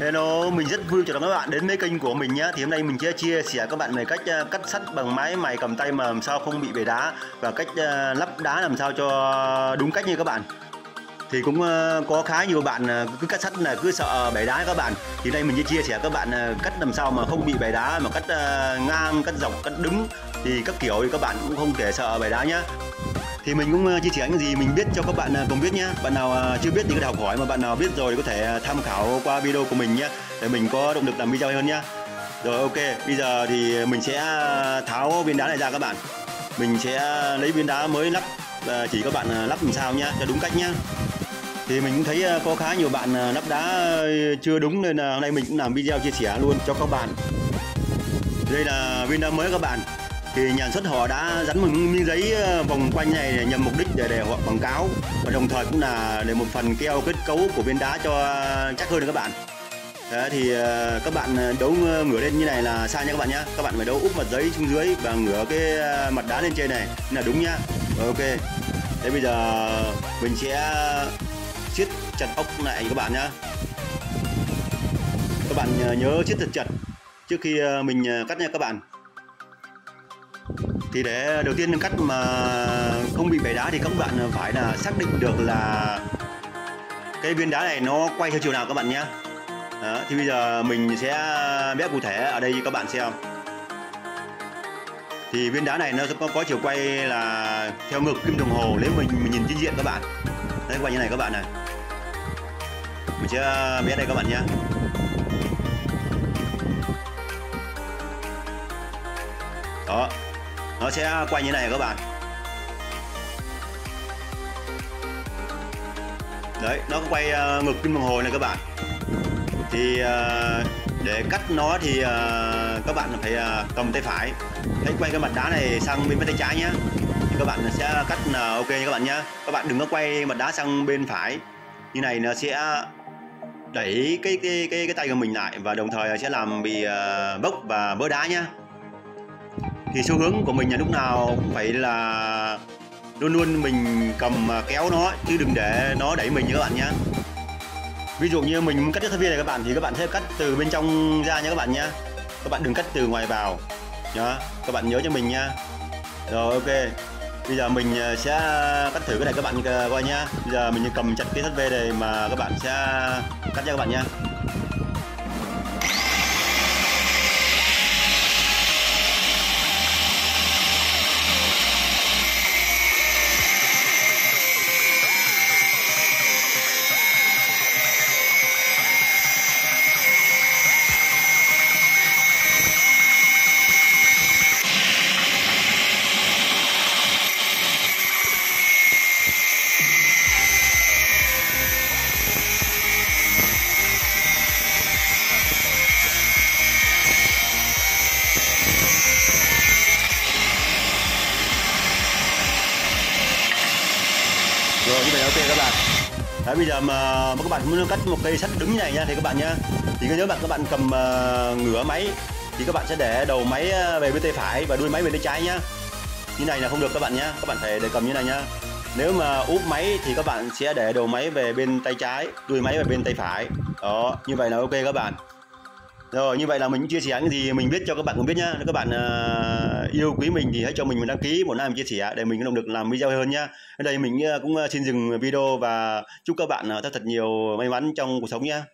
Hello, mình rất vui chào đón các bạn đến với kênh của mình nhé. Thì hôm nay mình sẽ chia sẻ các bạn về cách ờ, cắt sắt bằng máy mài cầm tay mà làm sao không bị bể đá và cách ờ, lắp đá làm sao cho đúng cách như các bạn. Thì cũng ờ, có khá nhiều bạn cứ cắt sắt là cứ sợ bể đá các bạn. Thì đây mình sẽ chia sẻ các bạn cắt làm sao mà không bị bể đá mà cắt ngang, cắt dọc, cắt đứng thì các kiểu thì các bạn cũng không thể sợ bể đá nhé thì mình cũng ờ, chia sẻ những gì mình biết cho các bạn ờ, cùng biết nhé bạn nào ờ, chưa biết thì có thể học hỏi mà bạn nào biết rồi có thể tham khảo qua video của mình nhé để mình có động lực làm video hơn nhé rồi, ok, bây giờ thì mình sẽ tháo viên đá này ra các bạn. Mình sẽ lấy viên đá mới lắp, và chỉ các bạn lắp làm sao nhé cho đúng cách nhé thì mình cũng thấy có khá nhiều bạn lắp đá chưa đúng nên là hôm nay mình cũng làm video chia sẻ luôn cho các bạn. Đây là viên đá mới các bạn thì nhà xuất họ đã dán một miếng giấy ờ, vòng quanh này nhằm mục đích để để họ quảng cáo. Và đồng thời cũng là để một phần keo kết cấu của viên đá cho ờ, chắc hơn các bạn. Đấy, thì ờ, các bạn đấu ngửa lên như này là sai nha các bạn nhé các bạn phải đấu úp mặt giấy xuống dưới và ngửa cái mặt đá lên trên này. Là đúng nhá Rồi, ok. Thế bây giờ mình sẽ siết chặt ốc lại các bạn nhá. Các bạn nhớ siết thật chặt trước khi mình cắt nha các bạn thì để đầu tiên cách mà không bị bể đá thì các bạn phải là xác định được là cái viên đá này nó quay theo chiều nào các bạn nhé. Đó, thì bây giờ mình sẽ vẽ cụ thể ở đây các bạn xem. Thì viên đá này nó có, có chiều quay là theo ngực kim đồng hồ nếu mình, mình nhìn trên diện các bạn. Đấy quay như này các bạn này. Mình sẽ vẽ đây các bạn nhé. Đó nó sẽ quay như này các bạn. Đấy nó quay ờ, uh, kim đồng hồ này các bạn. Thì uh, để cắt nó thì uh, các bạn phải uh, cầm tay phải. Hãy quay cái mặt đá này sang bên tay trái nhé thì các bạn sẽ cắt uh, ok nha các bạn nhé các bạn đừng có quay mặt đá sang bên phải. Như này nó sẽ đẩy cái cái cái cái tay của mình lại và đồng thời sẽ làm bị uh, bốc và vỡ đá nhá thì xu hướng của mình là lúc nào cũng phải là luôn luôn mình cầm kéo nó, chứ đừng để nó đẩy mình như các bạn nhé ví dụ như mình cắt cái viên này các bạn, thì các bạn sẽ cắt từ bên trong ra nha các bạn nhé các bạn đừng cắt từ ngoài vào. Nhá, các bạn nhớ cho mình nha. Rồi, ok. Bây giờ mình à, sẽ cắt thử cái này các bạn à, coi nhá. Bây giờ mình cầm chặt cái thắt v này mà các bạn sẽ cắt cho các bạn nhé ok các bạn. Đấy, bây giờ mà, mà các bạn muốn cắt một cây sắt đứng như này nha thì các bạn nhá. Thì nhớ bạn các bạn cầm uh, ngửa máy thì các bạn sẽ để đầu máy ờ, về bên tay phải và đuôi máy bên tay trái nhá. Như này là không được các bạn nhá các bạn phải để cầm như này nhá. Nếu mà úp máy thì các bạn sẽ để đầu máy về bên tay trái đuôi máy về bên tay phải. Đó như vậy là ok các bạn rồi như vậy là mình chia sẻ những gì mình biết cho các bạn cũng biết nhá nếu các bạn uh, yêu quý mình thì hãy cho mình một đăng ký một like chia sẻ để mình có động lực làm video hơn nhá ở đây mình ờ, cũng ờ, xin dừng video và chúc các bạn thật thật nhiều may mắn trong cuộc sống nhá.